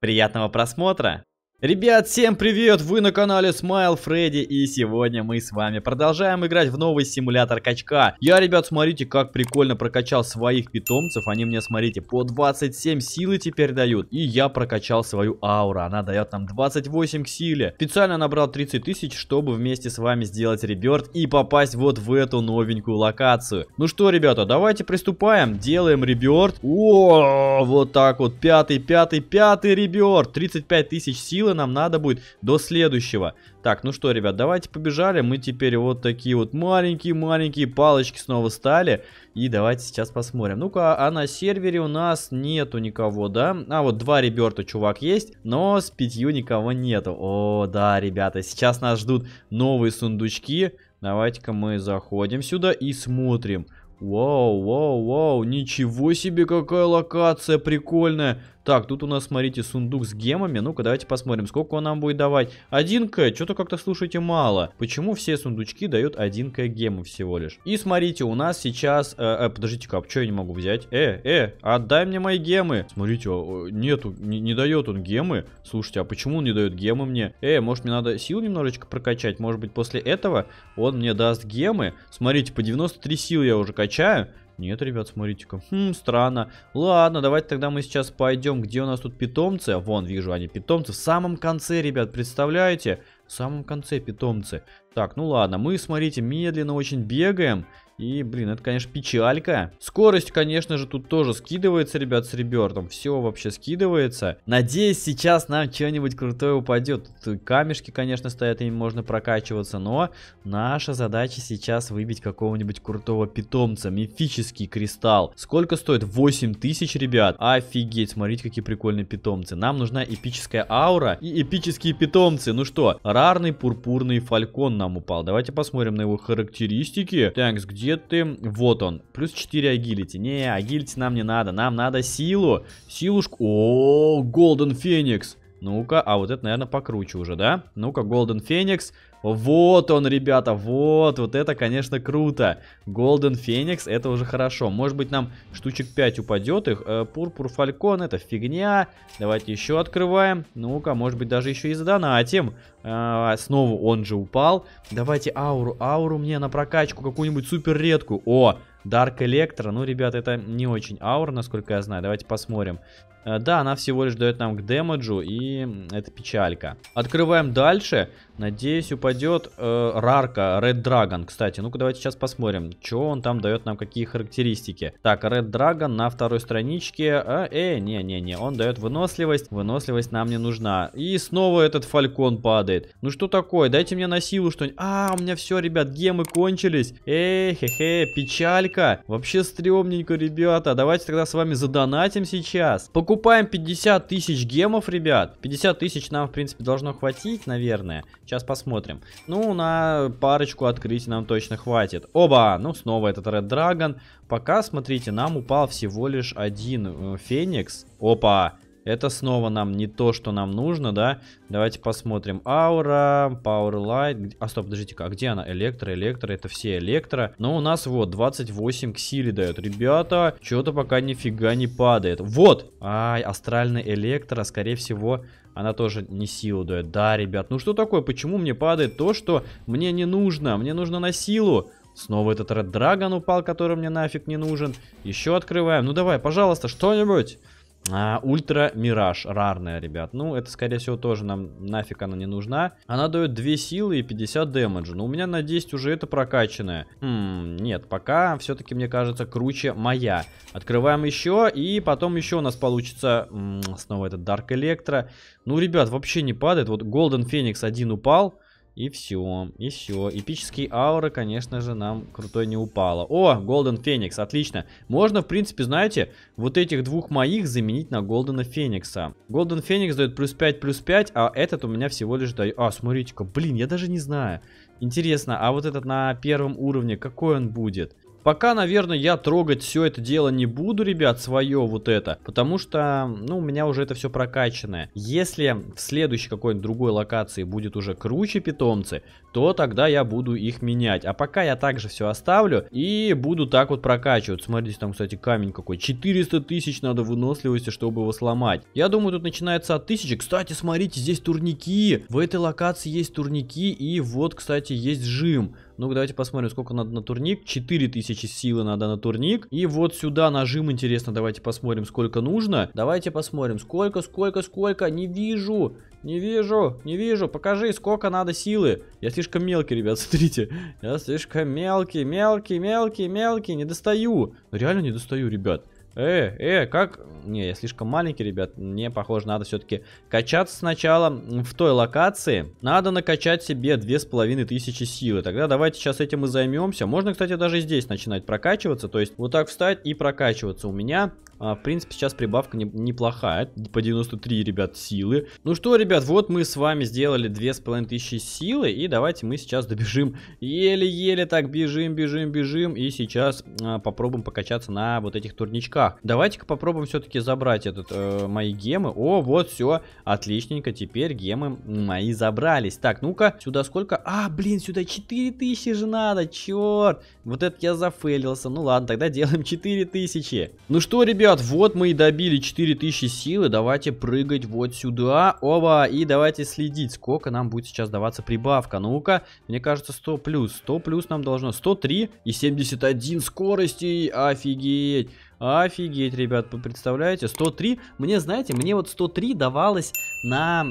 Приятного просмотра! Ребят, всем привет! Вы на канале Smile Freddy и сегодня мы с вами продолжаем играть в новый симулятор качка. Я, ребят, смотрите, как прикольно прокачал своих питомцев. Они мне, смотрите, по 27 силы теперь дают. И я прокачал свою ауру. Она дает нам 28 к силе. Специально набрал 30 тысяч, чтобы вместе с вами сделать реберт и попасть вот в эту новенькую локацию. Ну что, ребята, давайте приступаем. Делаем реберт. О, вот так вот. Пятый, пятый, пятый реберт. 35 тысяч силы силы нам надо будет до следующего. Так, ну что, ребят, давайте побежали. Мы теперь вот такие вот маленькие-маленькие палочки снова стали. И давайте сейчас посмотрим. Ну-ка, а на сервере у нас нету никого, да? А, вот два реберта чувак есть, но с пятью никого нету. О, да, ребята, сейчас нас ждут новые сундучки. Давайте-ка мы заходим сюда и смотрим. Вау, вау, вау, ничего себе какая локация прикольная. Так, тут у нас, смотрите, сундук с гемами. Ну-ка, давайте посмотрим, сколько он нам будет давать. 1к, что-то как-то, слушайте, мало. Почему все сундучки дают 1к гемов всего лишь? И смотрите, у нас сейчас... Э, э, подождите-ка, а что я не могу взять? Э, э, отдай мне мои гемы. Смотрите, нету, не, не дает он гемы. Слушайте, а почему он не дает гемы мне? Э, может мне надо сил немножечко прокачать? Может быть после этого он мне даст гемы? Смотрите, по 93 сил я уже качаю. Нет, ребят, смотрите-ка. Хм, странно. Ладно, давайте тогда мы сейчас пойдем. Где у нас тут питомцы? Вон, вижу они питомцы. В самом конце, ребят, представляете? В самом конце питомцы. Так, ну ладно, мы, смотрите, медленно очень бегаем. И, блин, это, конечно, печалька. Скорость, конечно же, тут тоже скидывается, ребят, с ребертом. Все вообще скидывается. Надеюсь, сейчас нам что-нибудь крутое упадет. Тут камешки, конечно, стоят, ими можно прокачиваться. Но наша задача сейчас выбить какого-нибудь крутого питомца. Мифический кристалл. Сколько стоит? 8 тысяч, ребят. Офигеть, смотрите, какие прикольные питомцы. Нам нужна эпическая аура и эпические питомцы. Ну что, рарный пурпурный фалькон нам упал. Давайте посмотрим на его характеристики. Так, где где ты? Вот он. Плюс 4 агилити. Не, агилити нам не надо. Нам надо силу. Силушку. О, Голден Феникс. Ну-ка, а вот это, наверное, покруче уже, да? Ну-ка, Голден Феникс. Вот он, ребята, вот, вот это, конечно, круто. Голден Феникс, это уже хорошо. Может быть, нам штучек 5 упадет их. Э, Пурпур Фалькон, это фигня. Давайте еще открываем. Ну-ка, может быть, даже еще и задонатим. Э, снова он же упал. Давайте ауру, ауру мне на прокачку какую-нибудь супер редкую. О, Dark Electro. Ну, ребята, это не очень аура, насколько я знаю. Давайте посмотрим. Э, да, она всего лишь дает нам к демеджу, и это печалька. Открываем дальше. Надеюсь, упадет э, Рарка, Red Dragon. Кстати, ну-ка давайте сейчас посмотрим, что он там дает нам, какие характеристики. Так, Red Dragon на второй страничке. Э, э не-не-не, он дает выносливость. Выносливость нам не нужна. И снова этот фалькон падает. Ну что такое? Дайте мне на силу что-нибудь. А, у меня все, ребят, гемы кончились. Эй, хе-хе, печалька. Вообще стрёмненько, ребята. Давайте тогда с вами задонатим сейчас. Покупаем 50 тысяч гемов, ребят. 50 тысяч нам, в принципе, должно хватить, наверное. Сейчас посмотрим. Ну, на парочку открытий нам точно хватит. Оба! Ну, снова этот Red Dragon. Пока, смотрите, нам упал всего лишь один э, Феникс. Опа! Это снова нам не то, что нам нужно, да? Давайте посмотрим. Аура, Power Light. А, стоп, подождите-ка, а где она? Электро, электро, это все электро. Но у нас вот 28 к силе дает. Ребята, что-то пока нифига не падает. Вот! Ай, астральный электро, скорее всего, она тоже не силу дает. Да, ребят, ну что такое? Почему мне падает то, что мне не нужно? Мне нужно на силу. Снова этот Red Dragon упал, который мне нафиг не нужен. Еще открываем. Ну давай, пожалуйста, что-нибудь. А, Ультра Мираж, рарная, ребят. Ну, это, скорее всего, тоже нам нафиг она не нужна. Она дает 2 силы и 50 дэмэджа. Но у меня на 10 уже это прокачанная. Хм, нет, пока все-таки, мне кажется, круче моя. Открываем еще, и потом еще у нас получится м -м, снова этот Dark Electro. Ну, ребят, вообще не падает. Вот Golden Phoenix один упал. И все, и все. Эпические ауры, конечно же, нам крутой не упало. О, Голден Феникс, отлично. Можно, в принципе, знаете, вот этих двух моих заменить на Голдена Феникса. Голден Феникс дает плюс 5, плюс 5, а этот у меня всего лишь дает... А, смотрите-ка, блин, я даже не знаю. Интересно, а вот этот на первом уровне, какой он будет? Пока, наверное, я трогать все это дело не буду, ребят, свое вот это. Потому что, ну, у меня уже это все прокачанное. Если в следующей какой-нибудь другой локации будет уже круче питомцы, то тогда я буду их менять. А пока я также все оставлю и буду так вот прокачивать. Смотрите, там, кстати, камень какой. 400 тысяч надо выносливости, чтобы его сломать. Я думаю, тут начинается от тысячи. Кстати, смотрите, здесь турники. В этой локации есть турники и вот, кстати, есть жим. Ну-ка, давайте посмотрим, сколько надо на турник. 4000 силы надо на турник. И вот сюда нажим, интересно, давайте посмотрим, сколько нужно. Давайте посмотрим, сколько, сколько, сколько. Не вижу, не вижу, не вижу. Покажи, сколько надо силы. Я слишком мелкий, ребят, смотрите. Я слишком мелкий, мелкий, мелкий, мелкий. Не достаю. Реально не достаю, ребят. Э, э, как... Не, я слишком маленький, ребят. Мне, похоже, надо все-таки качаться сначала в той локации. Надо накачать себе две с половиной тысячи силы. Тогда давайте сейчас этим и займемся. Можно, кстати, даже здесь начинать прокачиваться. То есть вот так встать и прокачиваться. У меня а, в принципе, сейчас прибавка не, неплохая. По 93, ребят, силы. Ну что, ребят, вот мы с вами сделали 2500 силы. И давайте мы сейчас добежим. Еле-еле так бежим, бежим, бежим. И сейчас а, попробуем покачаться на вот этих турничках. Давайте-ка попробуем все-таки забрать этот, э, мои гемы. О, вот, все, отличненько. Теперь гемы мои забрались. Так, ну-ка, сюда сколько? А, блин, сюда 4000 же надо, черт. Вот это я зафейлился. Ну ладно, тогда делаем 4000. Ну что, ребят, вот мы и добили 4000 силы. Давайте прыгать вот сюда. Оба, и давайте следить, сколько нам будет сейчас даваться прибавка. Ну-ка, мне кажется 100 плюс. 100 плюс нам должно. 103 и 71 скорости. Офигеть. Офигеть, ребят, вы представляете? 103. Мне, знаете, мне вот 103 давалось на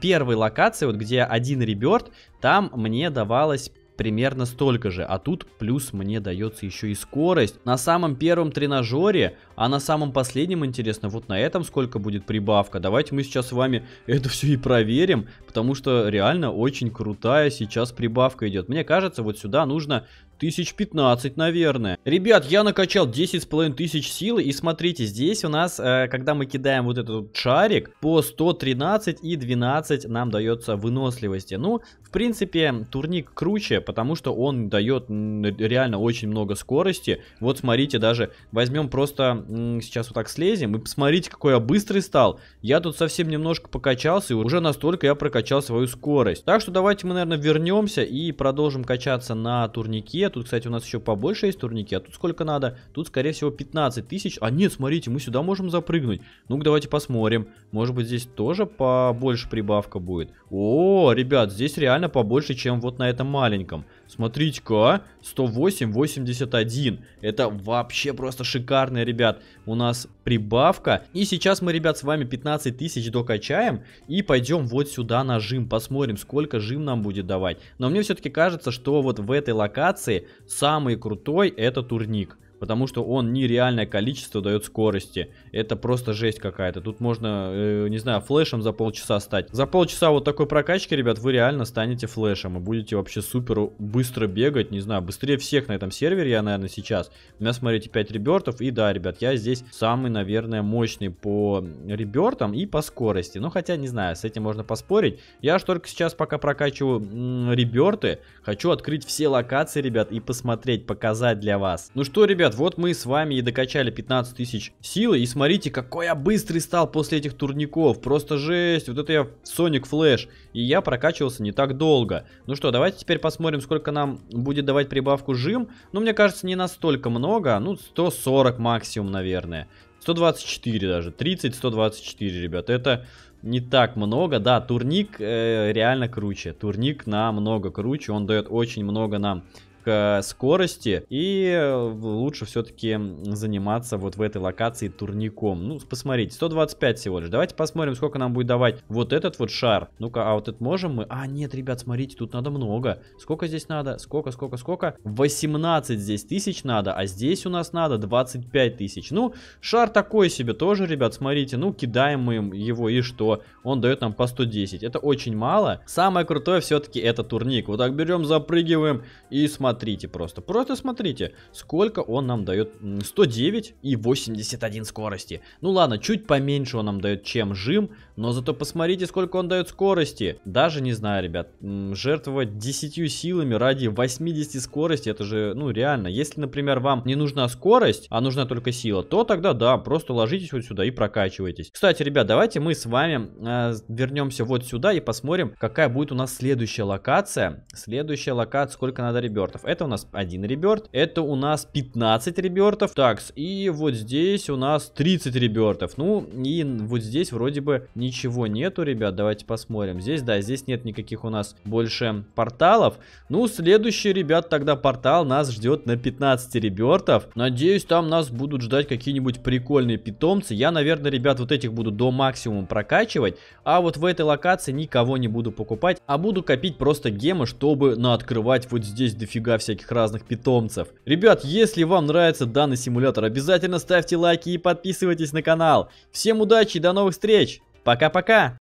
первой локации, вот где один реберт, там мне давалось примерно столько же, а тут плюс мне дается еще и скорость. На самом первом тренажере, а на самом последнем, интересно, вот на этом сколько будет прибавка. Давайте мы сейчас с вами это все и проверим, потому что реально очень крутая сейчас прибавка идет. Мне кажется, вот сюда нужно Тысяч 15, наверное. Ребят, я накачал 10 с половиной тысяч силы. И смотрите, здесь у нас, э, когда мы кидаем вот этот шарик, по 113 и 12 нам дается выносливости. Ну, в принципе, турник круче, потому что он дает реально очень много скорости. Вот смотрите, даже возьмем просто, сейчас вот так слезем, и посмотрите, какой я быстрый стал. Я тут совсем немножко покачался, и уже настолько я прокачал свою скорость. Так что давайте мы, наверное, вернемся и продолжим качаться на турнике. Тут, кстати, у нас еще побольше есть турники. А тут сколько надо? Тут, скорее всего, 15 тысяч. А нет, смотрите, мы сюда можем запрыгнуть. Ну-ка, давайте посмотрим. Может быть, здесь тоже побольше прибавка будет. О, ребят, здесь реально побольше, чем вот на этом маленьком. Смотрите-ка, 108, 81. Это вообще просто шикарно, ребят. У нас прибавка. И сейчас мы, ребят, с вами 15 тысяч докачаем. И пойдем вот сюда на жим. Посмотрим, сколько жим нам будет давать. Но мне все-таки кажется, что вот в этой локации самый крутой это турник. Потому что он нереальное количество дает скорости. Это просто жесть какая-то. Тут можно, э, не знаю, флешем за полчаса стать. За полчаса вот такой прокачки, ребят, вы реально станете флешем. И будете вообще супер быстро бегать. Не знаю, быстрее всех на этом сервере я, наверное, сейчас. У меня, смотрите, 5 ребертов. И да, ребят, я здесь самый, наверное, мощный по ребертам и по скорости. Ну, хотя, не знаю, с этим можно поспорить. Я аж только сейчас, пока прокачиваю реберты, хочу открыть все локации, ребят, и посмотреть, показать для вас. Ну что, ребят, ребят, вот мы с вами и докачали 15 тысяч силы. И смотрите, какой я быстрый стал после этих турников. Просто жесть. Вот это я Sonic Flash. И я прокачивался не так долго. Ну что, давайте теперь посмотрим, сколько нам будет давать прибавку жим. Ну, мне кажется, не настолько много. Ну, 140 максимум, наверное. 124 даже. 30, 124, ребят. Это не так много. Да, турник э, реально круче. Турник намного круче. Он дает очень много нам к скорости. И э, лучше все-таки заниматься вот в этой локации турником. Ну, посмотрите, 125 всего лишь. Давайте посмотрим, сколько нам будет давать вот этот вот шар. Ну-ка, а вот это можем мы? А, нет, ребят, смотрите, тут надо много. Сколько здесь надо? Сколько, сколько, сколько? 18 здесь тысяч надо, а здесь у нас надо 25 тысяч. Ну, шар такой себе тоже, ребят, смотрите. Ну, кидаем мы его и что? Он дает нам по 110. Это очень мало. Самое крутое все-таки это турник. Вот так берем, запрыгиваем и смотрим смотрите просто. Просто смотрите, сколько он нам дает. 109 и 81 скорости. Ну ладно, чуть поменьше он нам дает, чем жим. Но зато посмотрите, сколько он дает скорости. Даже не знаю, ребят. Жертвовать 10 силами ради 80 скорости, это же, ну реально. Если, например, вам не нужна скорость, а нужна только сила, то тогда да, просто ложитесь вот сюда и прокачивайтесь. Кстати, ребят, давайте мы с вами э, вернемся вот сюда и посмотрим, какая будет у нас следующая локация. Следующая локация, сколько надо ребертов. Это у нас один реберт, это у нас 15 ребертов. Так, и вот здесь у нас 30 ребертов. Ну, и вот здесь вроде бы ничего нету, ребят. Давайте посмотрим. Здесь, да, здесь нет никаких у нас больше порталов. Ну, следующий, ребят, тогда портал нас ждет на 15 ребертов. Надеюсь, там нас будут ждать какие-нибудь прикольные питомцы. Я, наверное, ребят, вот этих буду до максимума прокачивать. А вот в этой локации никого не буду покупать, а буду копить просто гемы, чтобы на открывать вот здесь дофига всяких разных питомцев. Ребят, если вам нравится данный симулятор, обязательно ставьте лайки и подписывайтесь на канал. Всем удачи и до новых встреч! Пока-пока!